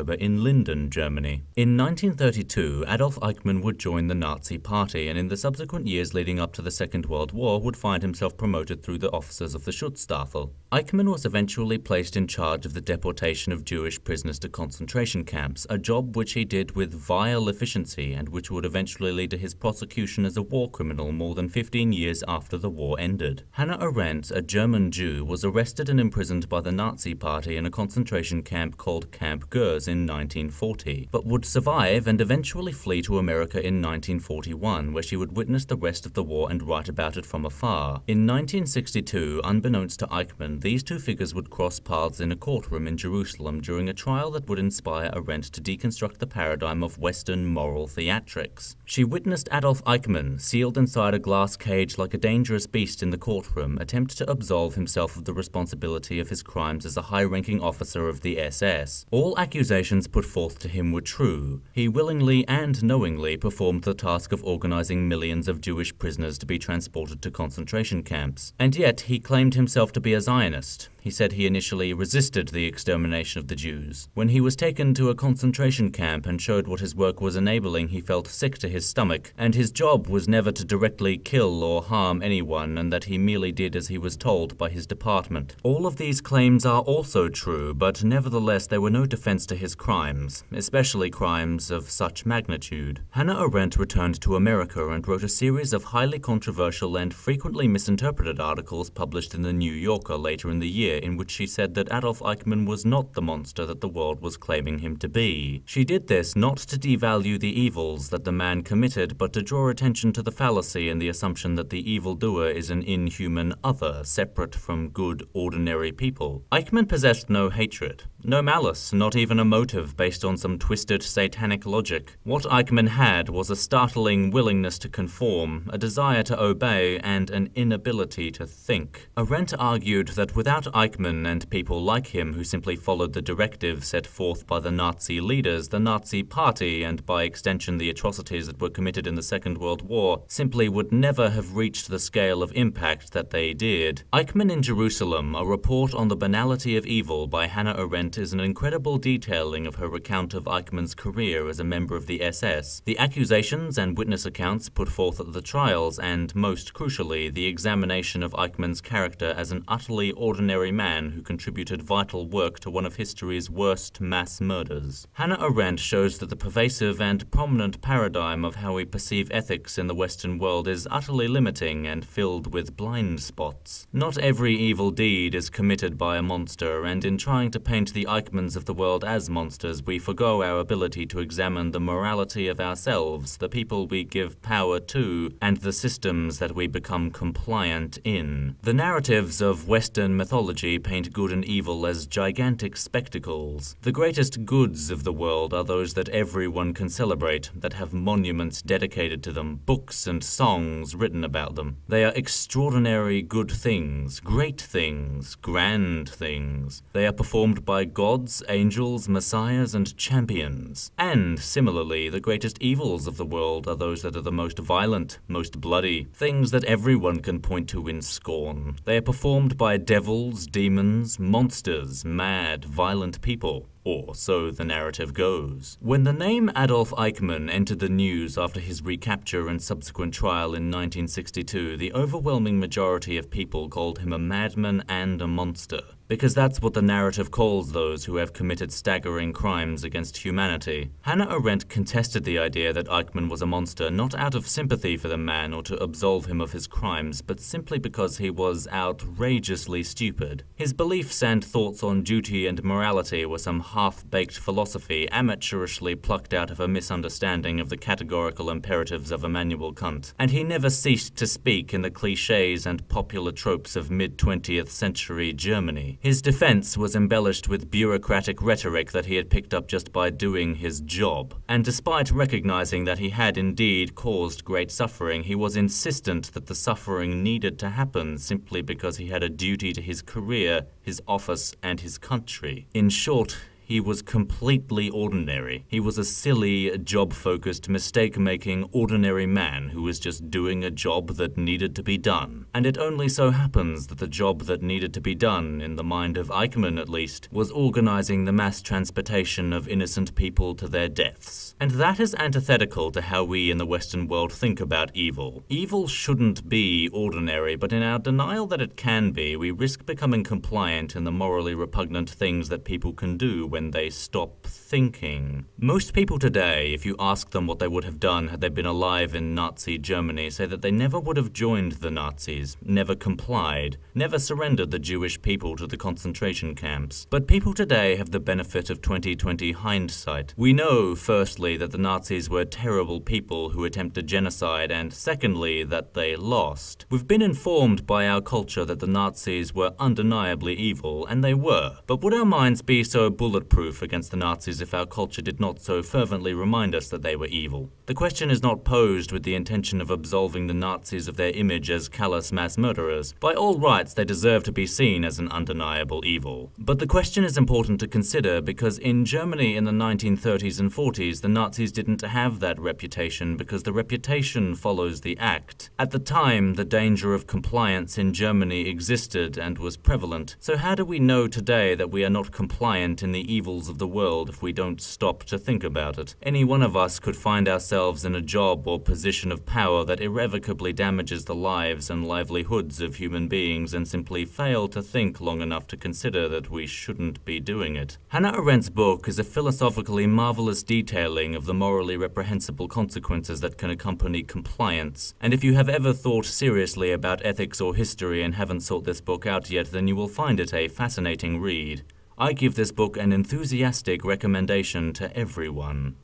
in Linden, Germany. In 1932, Adolf Eichmann would join the Nazi Party and in the subsequent years leading up to the Second World War would find himself promoted through the officers of the Schutzstaffel. Eichmann was eventually placed in charge of the deportation of Jewish prisoners to concentration camps, a job which he did with vile efficiency and which would eventually lead to his prosecution as a war criminal more than 15 years after the war ended. Hannah Arendt, a German Jew, was arrested and imprisoned by the Nazi Party in a concentration camp called Camp Gurs in 1940, but would survive and eventually flee to America in 1941, where she would witness the rest of the war and write about it from afar. In 1962, unbeknownst to Eichmann, these two figures would cross paths in a courtroom in Jerusalem during a trial that would inspire Arendt to deconstruct the paradigm of Western moral theatrics. She witnessed Adolf Eichmann, sealed inside a glass cage like a dangerous beast in the courtroom, attempt to absolve himself of the responsibility of his crimes as a high-ranking officer of the SS. All accusations put forth to him were true. He willingly and knowingly performed the task of organizing millions of Jewish prisoners to be transported to concentration camps. And yet he claimed himself to be a Zionist. He said he initially resisted the extermination of the Jews. When he was taken to a concentration camp and showed what his work was enabling, he felt sick to his stomach, and his job was never to directly kill or harm anyone, and that he merely did as he was told by his department. All of these claims are also true, but nevertheless there were no defense to his crimes, especially crimes of such magnitude. Hannah Arendt returned to America and wrote a series of highly controversial and frequently misinterpreted articles published in the New Yorker later in the year in which she said that Adolf Eichmann was not the monster that the world was claiming him to be. She did this not to devalue the evils that the man committed, but to draw attention to the fallacy and the assumption that the evildoer is an inhuman other, separate from good, ordinary people. Eichmann possessed no hatred, no malice, not even a motive based on some twisted satanic logic. What Eichmann had was a startling willingness to conform, a desire to obey, and an inability to think. Arendt argued that without Eichmann and people like him who simply followed the directive set forth by the Nazi leaders, the Nazi Party, and by extension the atrocities that were committed in the Second World War, simply would never have reached the scale of impact that they did. Eichmann in Jerusalem, a report on the banality of evil by Hannah Arendt is an incredible detailing of her recount of Eichmann's career as a member of the SS, the accusations and witness accounts put forth at the trials, and, most crucially, the examination of Eichmann's character as an utterly ordinary man who contributed vital work to one of history's worst mass murders. Hannah Arendt shows that the pervasive and prominent paradigm of how we perceive ethics in the Western world is utterly limiting and filled with blind spots. Not every evil deed is committed by a monster, and in trying to paint the Eichmanns of the world as monsters, we forego our ability to examine the morality of ourselves, the people we give power to, and the systems that we become compliant in. The narratives of Western mythology paint good and evil as gigantic spectacles. The greatest goods of the world are those that everyone can celebrate, that have monuments dedicated to them, books and songs written about them. They are extraordinary good things, great things, grand things. They are performed by gods, angels, messiahs, and champions. And, similarly, the greatest evils of the world are those that are the most violent, most bloody, things that everyone can point to in scorn. They are performed by devils, demons, monsters, mad, violent people. Or so the narrative goes. When the name Adolf Eichmann entered the news after his recapture and subsequent trial in 1962, the overwhelming majority of people called him a madman and a monster because that's what the narrative calls those who have committed staggering crimes against humanity. Hannah Arendt contested the idea that Eichmann was a monster not out of sympathy for the man or to absolve him of his crimes, but simply because he was outrageously stupid. His beliefs and thoughts on duty and morality were some half-baked philosophy amateurishly plucked out of a misunderstanding of the categorical imperatives of Immanuel Kant, and he never ceased to speak in the cliches and popular tropes of mid-20th century Germany. His defense was embellished with bureaucratic rhetoric that he had picked up just by doing his job. And despite recognizing that he had indeed caused great suffering, he was insistent that the suffering needed to happen simply because he had a duty to his career, his office, and his country. In short, he was completely ordinary. He was a silly, job focused, mistake making, ordinary man who was just doing a job that needed to be done. And it only so happens that the job that needed to be done, in the mind of Eichmann at least, was organizing the mass transportation of innocent people to their deaths. And that is antithetical to how we in the Western world think about evil. Evil shouldn't be ordinary, but in our denial that it can be, we risk becoming compliant in the morally repugnant things that people can do when they stop thinking. Most people today, if you ask them what they would have done had they been alive in Nazi Germany, say that they never would have joined the Nazis, never complied, never surrendered the Jewish people to the concentration camps. But people today have the benefit of 2020 hindsight. We know, firstly, that the Nazis were terrible people who attempted genocide, and secondly, that they lost. We've been informed by our culture that the Nazis were undeniably evil, and they were. But would our minds be so bulletproof against the Nazis if our culture did not so fervently remind us that they were evil? The question is not posed with the intention of absolving the Nazis of their image as callous mass murderers. By all rights, they deserve to be seen as an undeniable evil. But the question is important to consider because in Germany in the 1930s and 40s, the Nazis didn't have that reputation because the reputation follows the act. At the time, the danger of compliance in Germany existed and was prevalent. So how do we know today that we are not compliant in the evils of the world if we don't stop to think about it? Any one of us could find ourselves in a job or position of power that irrevocably damages the lives and livelihoods of human beings and simply fail to think long enough to consider that we shouldn't be doing it. Hannah Arendt's book is a philosophically marvelous detailing of the morally reprehensible consequences that can accompany compliance. And if you have ever thought seriously about ethics or history and haven't sought this book out yet, then you will find it a fascinating read. I give this book an enthusiastic recommendation to everyone.